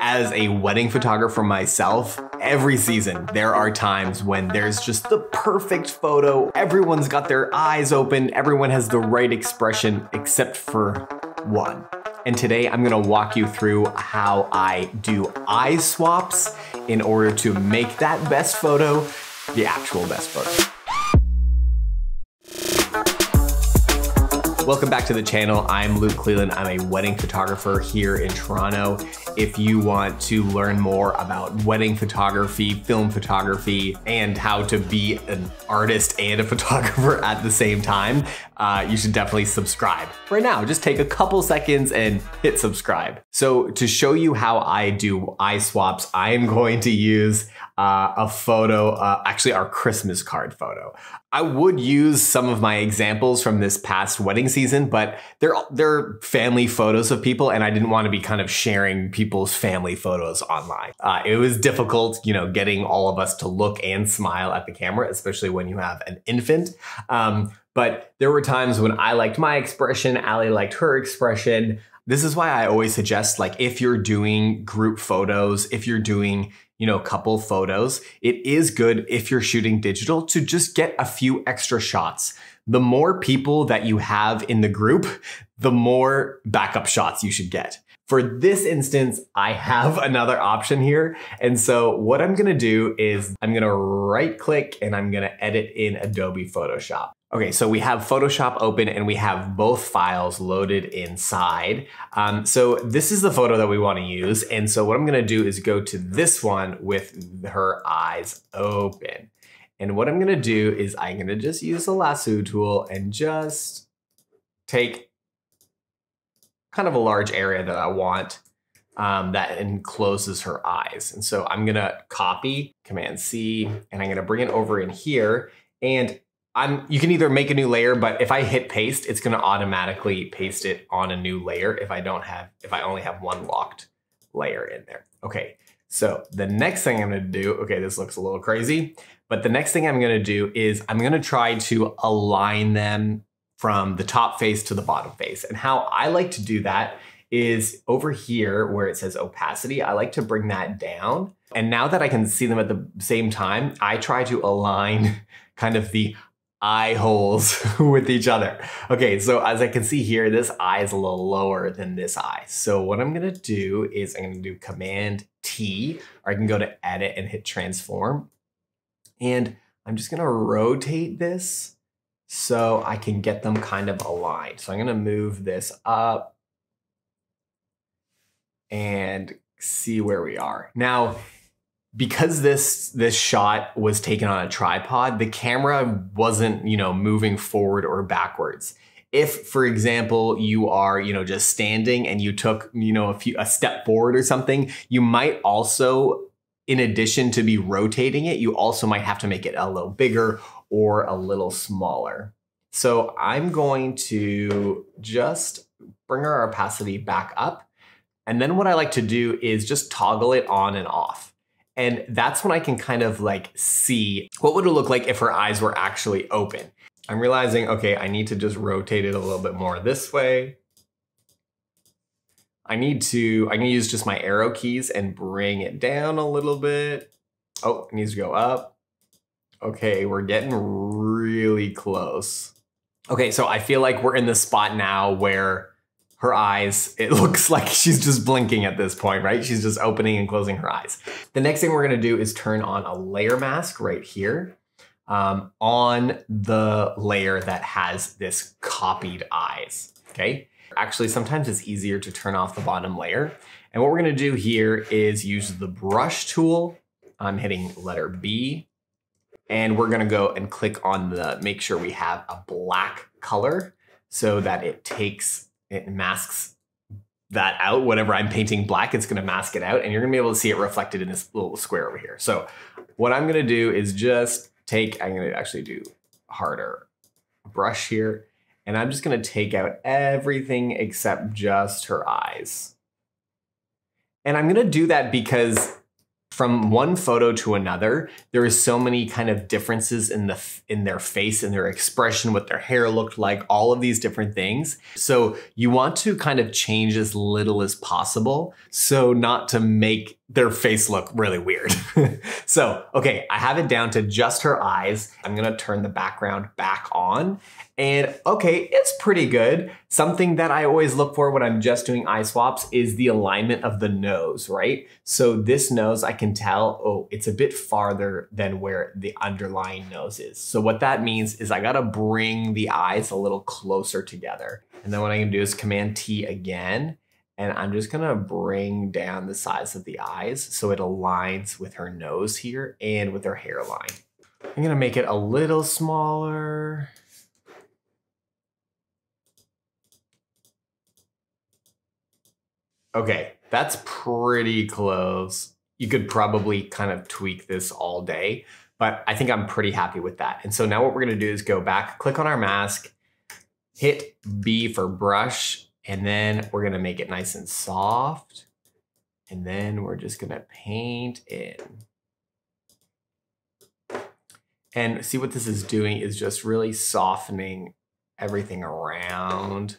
As a wedding photographer myself, every season there are times when there's just the perfect photo. Everyone's got their eyes open, everyone has the right expression except for one. And today I'm gonna walk you through how I do eye swaps in order to make that best photo the actual best photo. Welcome back to the channel. I'm Luke Cleland. I'm a wedding photographer here in Toronto. If you want to learn more about wedding photography, film photography, and how to be an artist and a photographer at the same time, uh, you should definitely subscribe. Right now, just take a couple seconds and hit subscribe. So to show you how I do eye swaps, I am going to use uh, a photo, uh, actually our Christmas card photo. I would use some of my examples from this past wedding season, but they're they're family photos of people, and I didn't want to be kind of sharing people's family photos online. Uh, it was difficult, you know, getting all of us to look and smile at the camera, especially when you have an infant. Um, but there were times when I liked my expression, Allie liked her expression. This is why I always suggest, like, if you're doing group photos, if you're doing you know, couple photos, it is good if you're shooting digital to just get a few extra shots. The more people that you have in the group, the more backup shots you should get. For this instance, I have another option here. And so what I'm gonna do is I'm gonna right click and I'm gonna edit in Adobe Photoshop. Okay, so we have Photoshop open and we have both files loaded inside. Um, so this is the photo that we wanna use. And so what I'm gonna do is go to this one with her eyes open. And what I'm gonna do is I'm gonna just use the lasso tool and just take kind of a large area that I want um, that encloses her eyes. And so I'm gonna copy Command C and I'm gonna bring it over in here. And I'm, you can either make a new layer, but if I hit paste, it's gonna automatically paste it on a new layer if I don't have, if I only have one locked layer in there. Okay, so the next thing I'm gonna do, okay, this looks a little crazy, but the next thing I'm gonna do is I'm gonna try to align them from the top face to the bottom face. And how I like to do that is over here where it says opacity, I like to bring that down. And now that I can see them at the same time, I try to align kind of the eye holes with each other. Okay, so as I can see here, this eye is a little lower than this eye. So what I'm gonna do is I'm gonna do Command T, or I can go to Edit and hit Transform. And I'm just gonna rotate this so I can get them kind of aligned. So I'm gonna move this up and see where we are. Now, because this this shot was taken on a tripod, the camera wasn't, you know, moving forward or backwards. If, for example, you are, you know, just standing and you took, you know, a few a step forward or something, you might also in addition to be rotating it, you also might have to make it a little bigger or a little smaller. So I'm going to just bring our opacity back up. And then what I like to do is just toggle it on and off. And that's when I can kind of like see what would it look like if her eyes were actually open. I'm realizing, okay, I need to just rotate it a little bit more this way. I need to, I can use just my arrow keys and bring it down a little bit. Oh, it needs to go up. Okay, we're getting really close. Okay, so I feel like we're in the spot now where her eyes, it looks like she's just blinking at this point, right? She's just opening and closing her eyes. The next thing we're gonna do is turn on a layer mask right here um, on the layer that has this copied eyes, okay? Actually, sometimes it's easier to turn off the bottom layer. And what we're gonna do here is use the brush tool. I'm hitting letter B. And we're gonna go and click on the, make sure we have a black color so that it takes it masks that out. Whatever I'm painting black, it's gonna mask it out and you're gonna be able to see it reflected in this little square over here. So what I'm gonna do is just take, I'm gonna actually do harder brush here and I'm just gonna take out everything except just her eyes. And I'm gonna do that because from one photo to another, there is so many kind of differences in the in their face and their expression, what their hair looked like, all of these different things. So you want to kind of change as little as possible, so not to make their face look really weird. so, okay, I have it down to just her eyes. I'm gonna turn the background back on and okay, it's pretty good. Something that I always look for when I'm just doing eye swaps is the alignment of the nose, right? So this nose, I can tell, oh, it's a bit farther than where the underlying nose is. So what that means is I gotta bring the eyes a little closer together. And then what I can do is Command T again, and I'm just gonna bring down the size of the eyes so it aligns with her nose here and with her hairline. I'm gonna make it a little smaller. Okay, that's pretty close. You could probably kind of tweak this all day, but I think I'm pretty happy with that. And so now what we're gonna do is go back, click on our mask, hit B for brush, and then we're gonna make it nice and soft. And then we're just gonna paint in. And see what this is doing is just really softening everything around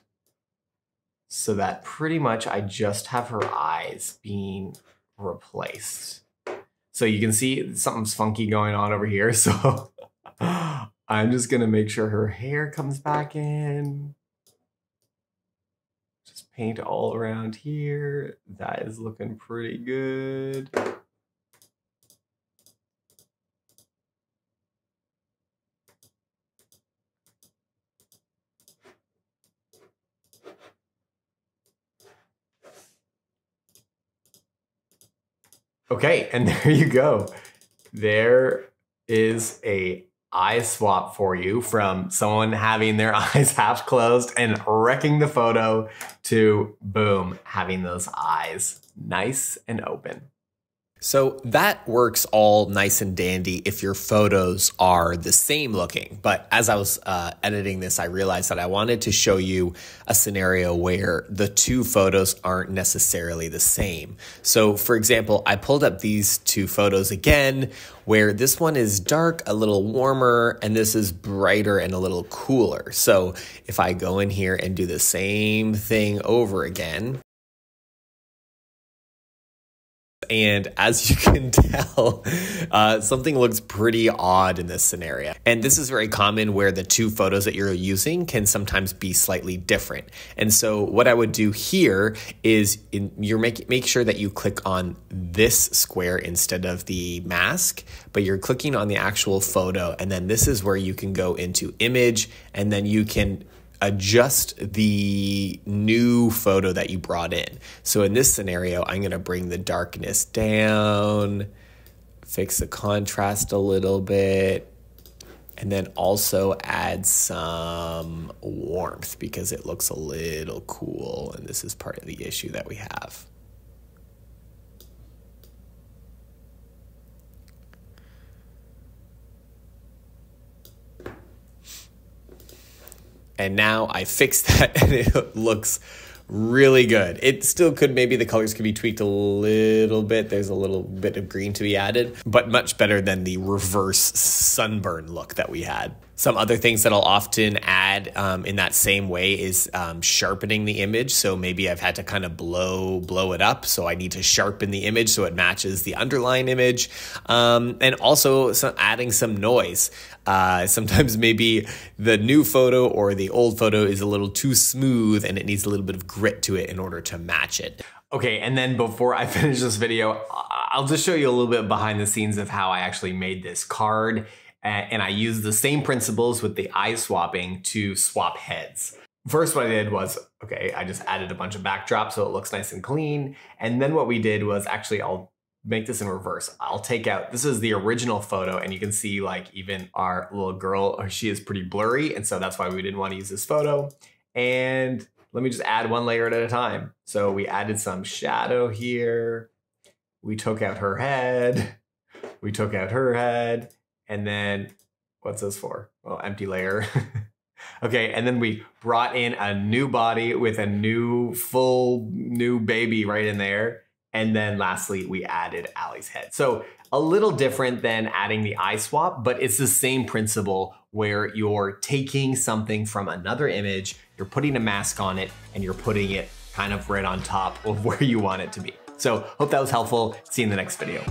so that pretty much I just have her eyes being replaced. So you can see something's funky going on over here. So I'm just gonna make sure her hair comes back in. Just paint all around here. That is looking pretty good. Okay, and there you go. There is a eye swap for you from someone having their eyes half closed and wrecking the photo to boom, having those eyes nice and open. So that works all nice and dandy if your photos are the same looking. But as I was uh, editing this, I realized that I wanted to show you a scenario where the two photos aren't necessarily the same. So, for example, I pulled up these two photos again, where this one is dark, a little warmer, and this is brighter and a little cooler. So, if I go in here and do the same thing over again, and as you can tell, uh, something looks pretty odd in this scenario. And this is very common where the two photos that you're using can sometimes be slightly different. And so what I would do here is in, you're make, make sure that you click on this square instead of the mask, but you're clicking on the actual photo. And then this is where you can go into image and then you can adjust the new photo that you brought in. So in this scenario, I'm going to bring the darkness down, fix the contrast a little bit, and then also add some warmth because it looks a little cool. And this is part of the issue that we have. And now I fixed that and it looks really good. It still could, maybe the colors could be tweaked a little bit. There's a little bit of green to be added, but much better than the reverse sunburn look that we had. Some other things that I'll often add um, in that same way is um, sharpening the image. So maybe I've had to kind of blow blow it up. So I need to sharpen the image so it matches the underlying image. Um, and also some, adding some noise. Uh, sometimes maybe the new photo or the old photo is a little too smooth and it needs a little bit of grit to it in order to match it. Okay, and then before I finish this video, I'll just show you a little bit behind the scenes of how I actually made this card and I used the same principles with the eye swapping to swap heads. First, what I did was, okay, I just added a bunch of backdrops so it looks nice and clean. And then what we did was actually, I'll make this in reverse. I'll take out, this is the original photo and you can see like even our little girl, uh, she is pretty blurry. And so that's why we didn't want to use this photo. And let me just add one layer at a time. So we added some shadow here. We took out her head. We took out her head. And then what's this for? Well, empty layer. okay, and then we brought in a new body with a new full new baby right in there. And then lastly, we added Allie's head. So a little different than adding the eye swap, but it's the same principle where you're taking something from another image, you're putting a mask on it, and you're putting it kind of right on top of where you want it to be. So hope that was helpful. See you in the next video.